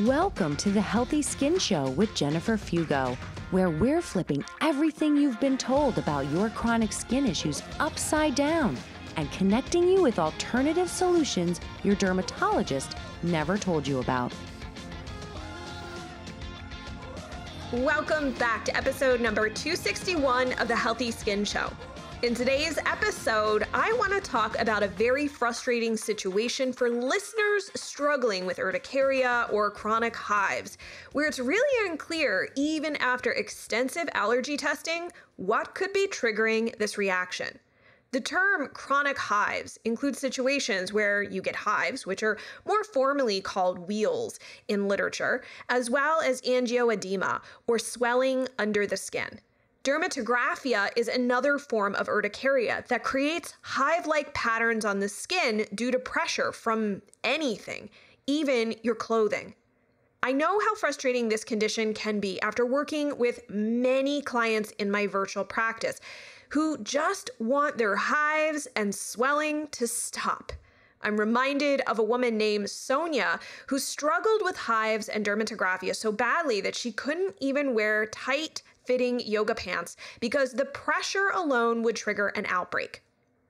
Welcome to the Healthy Skin Show with Jennifer Fugo, where we're flipping everything you've been told about your chronic skin issues upside down and connecting you with alternative solutions your dermatologist never told you about. Welcome back to episode number 261 of the Healthy Skin Show. In today's episode, I want to talk about a very frustrating situation for listeners struggling with urticaria or chronic hives, where it's really unclear, even after extensive allergy testing, what could be triggering this reaction. The term chronic hives includes situations where you get hives, which are more formally called wheals in literature, as well as angioedema or swelling under the skin. Dermatographia is another form of urticaria that creates hive like patterns on the skin due to pressure from anything, even your clothing. I know how frustrating this condition can be after working with many clients in my virtual practice who just want their hives and swelling to stop. I'm reminded of a woman named Sonia who struggled with hives and dermatographia so badly that she couldn't even wear tight fitting yoga pants because the pressure alone would trigger an outbreak.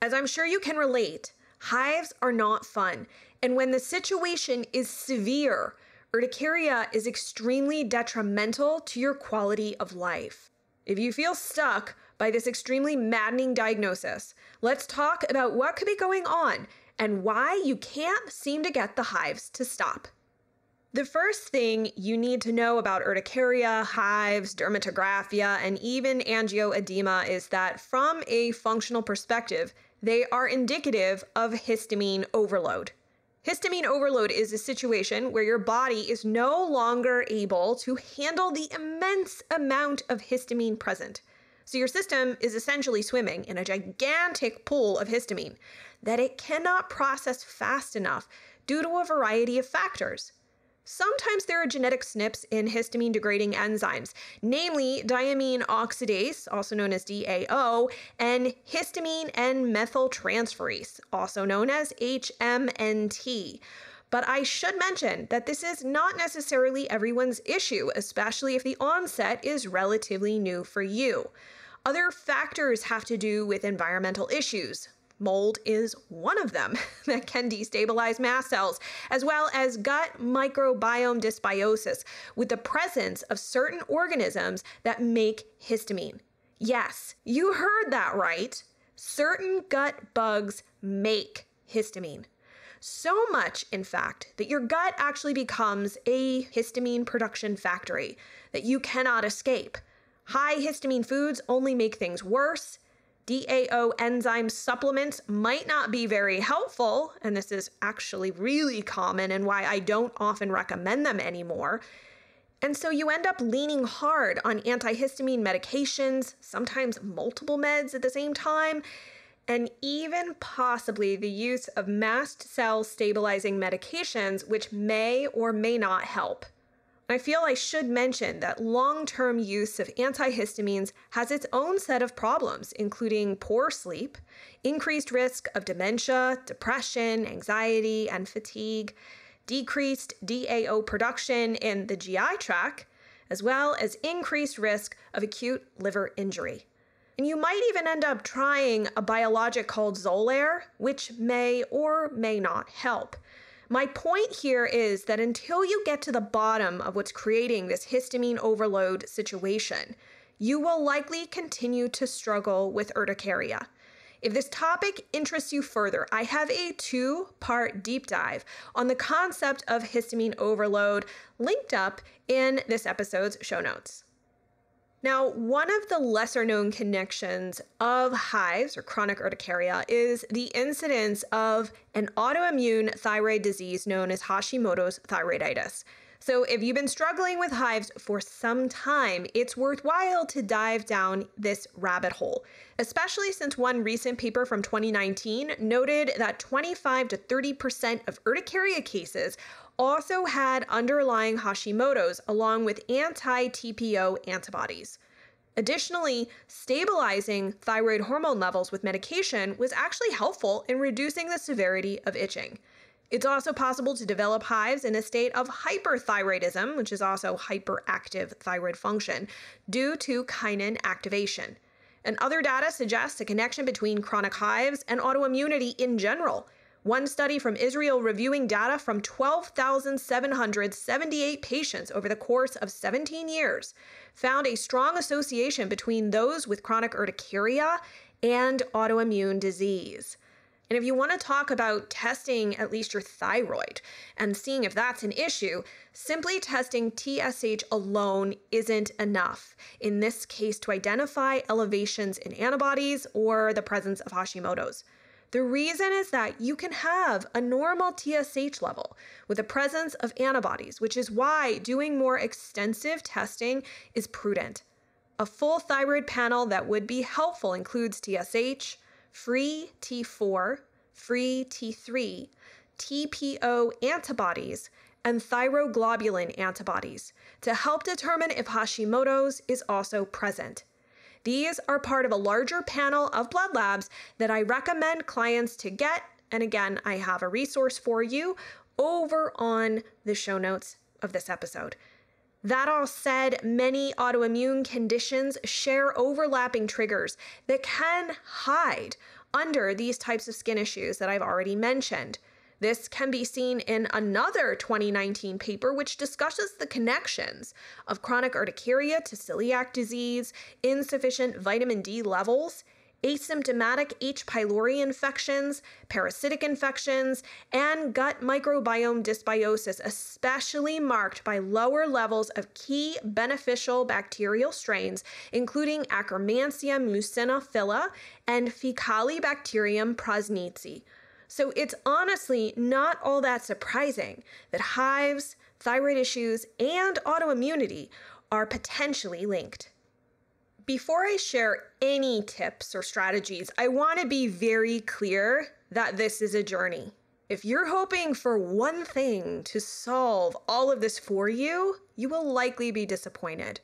As I'm sure you can relate, hives are not fun. And when the situation is severe, urticaria is extremely detrimental to your quality of life. If you feel stuck by this extremely maddening diagnosis, let's talk about what could be going on and why you can't seem to get the hives to stop. The first thing you need to know about urticaria, hives, dermatographia, and even angioedema is that from a functional perspective, they are indicative of histamine overload. Histamine overload is a situation where your body is no longer able to handle the immense amount of histamine present. So your system is essentially swimming in a gigantic pool of histamine that it cannot process fast enough due to a variety of factors. Sometimes there are genetic SNPs in histamine degrading enzymes, namely diamine oxidase, also known as DAO, and histamine N methyltransferase, also known as HMNT. But I should mention that this is not necessarily everyone's issue, especially if the onset is relatively new for you. Other factors have to do with environmental issues, Mold is one of them that can destabilize mast cells, as well as gut microbiome dysbiosis with the presence of certain organisms that make histamine. Yes, you heard that right. Certain gut bugs make histamine. So much, in fact, that your gut actually becomes a histamine production factory that you cannot escape. High histamine foods only make things worse DAO enzyme supplements might not be very helpful, and this is actually really common and why I don't often recommend them anymore. And so you end up leaning hard on antihistamine medications, sometimes multiple meds at the same time, and even possibly the use of mast cell stabilizing medications, which may or may not help. I feel I should mention that long term use of antihistamines has its own set of problems, including poor sleep, increased risk of dementia, depression, anxiety, and fatigue, decreased DAO production in the GI tract, as well as increased risk of acute liver injury. And you might even end up trying a biologic called Xolair, which may or may not help. My point here is that until you get to the bottom of what's creating this histamine overload situation, you will likely continue to struggle with urticaria. If this topic interests you further, I have a two part deep dive on the concept of histamine overload linked up in this episode's show notes. Now, one of the lesser known connections of hives or chronic urticaria is the incidence of an autoimmune thyroid disease known as Hashimoto's thyroiditis. So, if you've been struggling with hives for some time, it's worthwhile to dive down this rabbit hole, especially since one recent paper from 2019 noted that 25 to 30% of urticaria cases also had underlying Hashimoto's along with anti TPO antibodies. Additionally, stabilizing thyroid hormone levels with medication was actually helpful in reducing the severity of itching. It's also possible to develop hives in a state of hyperthyroidism, which is also hyperactive thyroid function, due to kinin activation. And other data suggests a connection between chronic hives and autoimmunity in general. One study from Israel reviewing data from 12,778 patients over the course of 17 years found a strong association between those with chronic urticaria and autoimmune disease. And if you want to talk about testing at least your thyroid and seeing if that's an issue, simply testing TSH alone isn't enough. In this case, to identify elevations in antibodies or the presence of Hashimoto's. The reason is that you can have a normal TSH level with the presence of antibodies, which is why doing more extensive testing is prudent. A full thyroid panel that would be helpful includes TSH, free T4, free T3, TPO antibodies, and thyroglobulin antibodies to help determine if Hashimoto's is also present. These are part of a larger panel of blood labs that I recommend clients to get. And again, I have a resource for you over on the show notes of this episode. That all said, many autoimmune conditions share overlapping triggers that can hide under these types of skin issues that I've already mentioned. This can be seen in another 2019 paper, which discusses the connections of chronic urticaria to celiac disease, insufficient vitamin D levels, asymptomatic H. pylori infections, parasitic infections, and gut microbiome dysbiosis, especially marked by lower levels of key beneficial bacterial strains, including Akkermansia muciniphila and Faecalibacterium prausnitzii. So it's honestly not all that surprising that hives, thyroid issues, and autoimmunity are potentially linked. Before I share any tips or strategies, I want to be very clear that this is a journey. If you're hoping for one thing to solve all of this for you, you will likely be disappointed.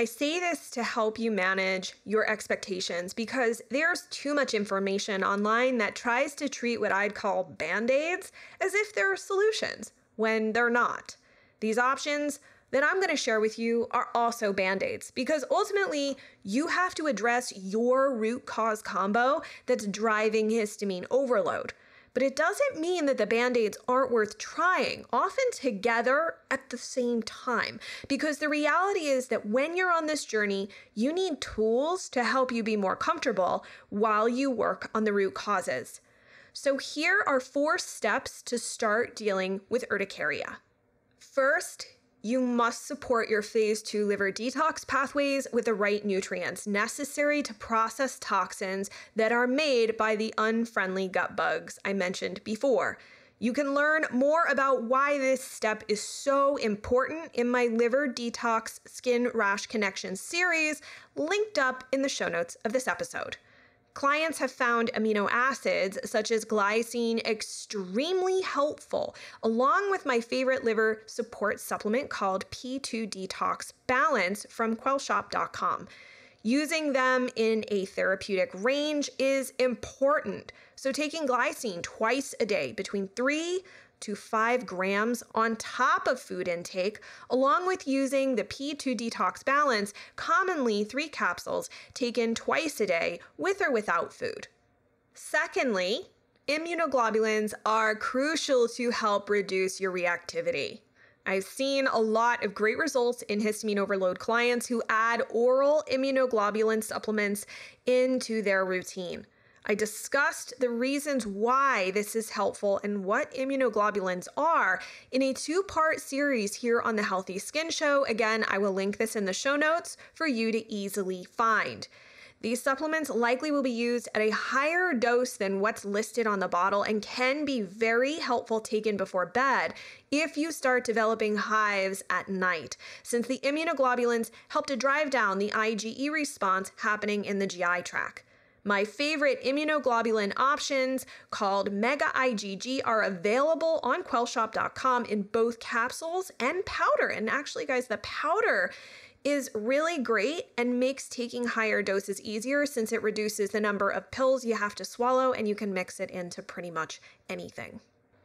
I say this to help you manage your expectations because there's too much information online that tries to treat what I'd call band aids as if they're solutions when they're not. These options that I'm going to share with you are also band aids because ultimately you have to address your root cause combo that's driving histamine overload. But it doesn't mean that the band aids aren't worth trying, often together at the same time. Because the reality is that when you're on this journey, you need tools to help you be more comfortable while you work on the root causes. So, here are four steps to start dealing with urticaria. First, you must support your phase two liver detox pathways with the right nutrients necessary to process toxins that are made by the unfriendly gut bugs I mentioned before. You can learn more about why this step is so important in my Liver Detox Skin Rash Connection series, linked up in the show notes of this episode. Clients have found amino acids such as glycine extremely helpful, along with my favorite liver support supplement called P2 Detox Balance from quellshop.com. Using them in a therapeutic range is important. So, taking glycine twice a day between 3 to 5 grams on top of food intake, along with using the P2 detox balance, commonly three capsules taken twice a day with or without food. Secondly, immunoglobulins are crucial to help reduce your reactivity. I've seen a lot of great results in histamine overload clients who add oral immunoglobulin supplements into their routine. I discussed the reasons why this is helpful and what immunoglobulins are in a two part series here on the Healthy Skin Show. Again, I will link this in the show notes for you to easily find. These supplements likely will be used at a higher dose than what's listed on the bottle and can be very helpful taken before bed if you start developing hives at night, since the immunoglobulins help to drive down the IgE response happening in the GI tract. My favorite immunoglobulin options called Mega IgG are available on quellshop.com in both capsules and powder. And actually, guys, the powder is really great and makes taking higher doses easier since it reduces the number of pills you have to swallow and you can mix it into pretty much anything.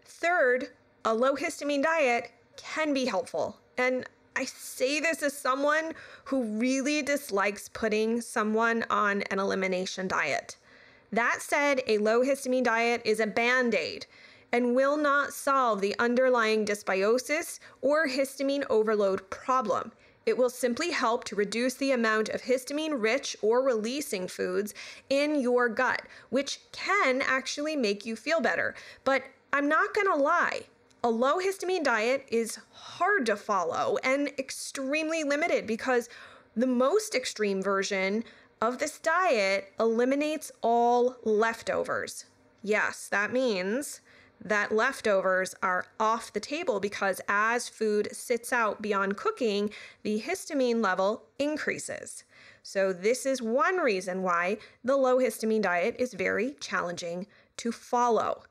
third, a low histamine diet can be helpful. And I say this as someone who really dislikes putting someone on an elimination diet. That said, a low histamine diet is a band aid and will not solve the underlying dysbiosis or histamine overload problem. It will simply help to reduce the amount of histamine rich or releasing foods in your gut, which can actually make you feel better. But I'm not gonna lie, a low histamine diet is hard to follow and extremely limited because the most extreme version of this diet eliminates all leftovers. Yes, that means that leftovers are off the table because as food sits out beyond cooking, the histamine level increases. So, this is one reason why the low histamine diet is very challenging to follow.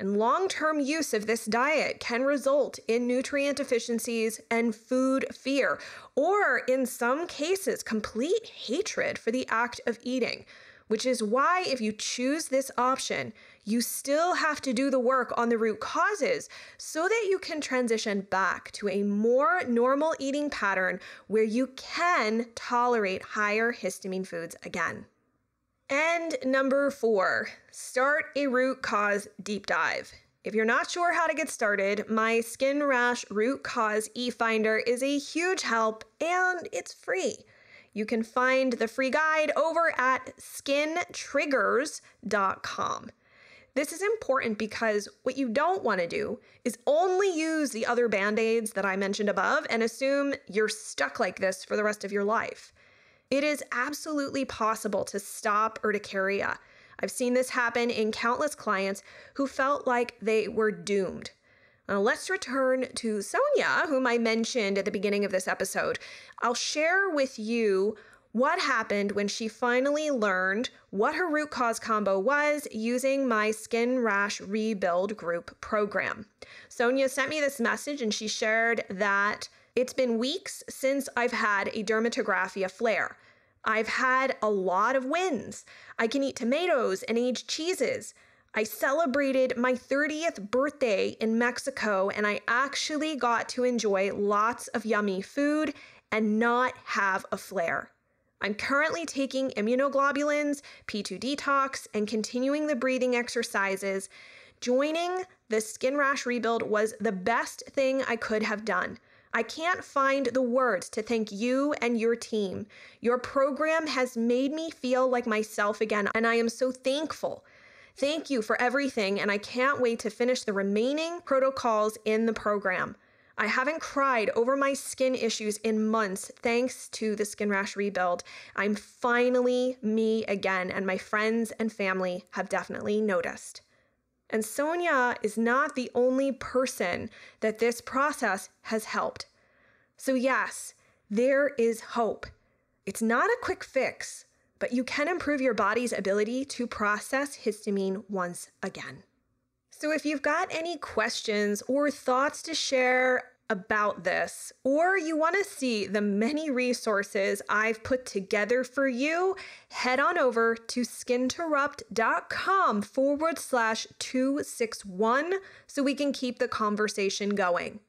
And long term use of this diet can result in nutrient deficiencies and food fear, or in some cases, complete hatred for the act of eating. Which is why, if you choose this option, you still have to do the work on the root causes so that you can transition back to a more normal eating pattern where you can tolerate higher histamine foods again. And number four, start a root cause deep dive. If you're not sure how to get started, my Skin Rash Root Cause e Finder is a huge help and it's free. You can find the free guide over at skintriggers.com. This is important because what you don't want to do is only use the other band aids that I mentioned above and assume you're stuck like this for the rest of your life. It is absolutely possible to stop urticaria. I've seen this happen in countless clients who felt like they were doomed. Now, let's return to Sonia, whom I mentioned at the beginning of this episode. I'll share with you what happened when she finally learned what her root cause combo was using my Skin Rash Rebuild Group program. Sonia sent me this message and she shared that it's been weeks since I've had a dermatographia flare. I've had a lot of wins. I can eat tomatoes and aged cheeses. I celebrated my 30th birthday in Mexico and I actually got to enjoy lots of yummy food and not have a flare. I'm currently taking immunoglobulins, P2 detox, and continuing the breathing exercises. Joining the skin rash rebuild was the best thing I could have done. I can't find the words to thank you and your team. Your program has made me feel like myself again, and I am so thankful. Thank you for everything, and I can't wait to finish the remaining protocols in the program. I haven't cried over my skin issues in months thanks to the skin rash rebuild. I'm finally me again, and my friends and family have definitely noticed. And Sonia is not the only person that this process has helped. So, yes, there is hope. It's not a quick fix, but you can improve your body's ability to process histamine once again. So, if you've got any questions or thoughts to share about this, or you want to see the many resources I've put together for you, head on over to skinterrupt.com forward slash 261 so we can keep the conversation going.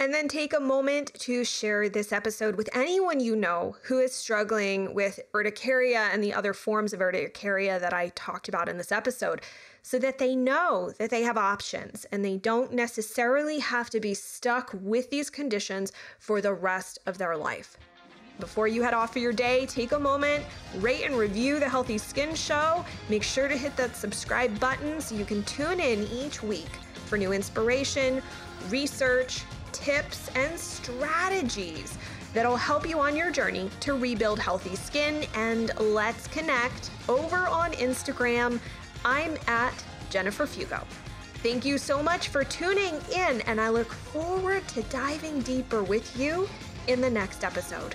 And then take a moment to share this episode with anyone you know who is struggling with urticaria and the other forms of urticaria that I talked about in this episode so that they know that they have options and they don't necessarily have to be stuck with these conditions for the rest of their life. Before you head off for your day, take a moment, rate and review the Healthy Skin Show. Make sure to hit that subscribe button so you can tune in each week for new inspiration, research, tips, and strategies that'll help you on your journey to rebuild healthy skin. And let's connect over on Instagram I'm at Jennifer Fugo. Thank you so much for tuning in, and I look forward to diving deeper with you in the next episode.